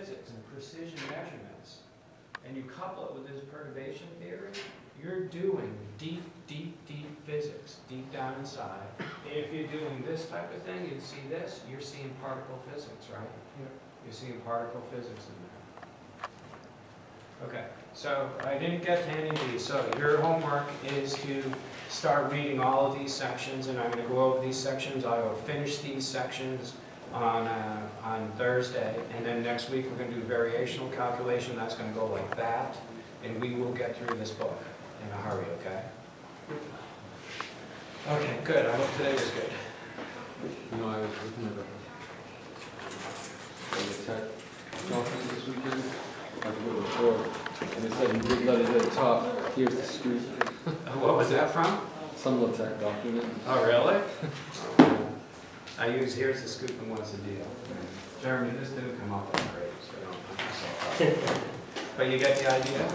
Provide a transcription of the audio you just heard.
physics and precision measurements, and you couple it with this perturbation theory, you're doing deep, deep, deep physics, deep down inside. If you're doing this type of thing, you see this, you're seeing particle physics, right? You're seeing particle physics in there. Okay, so I didn't get to any of these, so your homework is to start reading all of these sections, and I'm gonna go over these sections, I will finish these sections on, uh, on Thursday, and then next week, we're gonna do variational calculation, that's gonna go like that, and we will get through this book in a hurry, okay? Okay, good, I hope today was good. You know, I was looking at the, the tech conference this weekend, like a little before, and it said in big letters at the top, here's the scoop, What was that from? some little tech document. Oh, really? I use, here's the scoop and what's the deal. Jeremy, this didn't come up that great, so don't put yourself out. But you get the idea?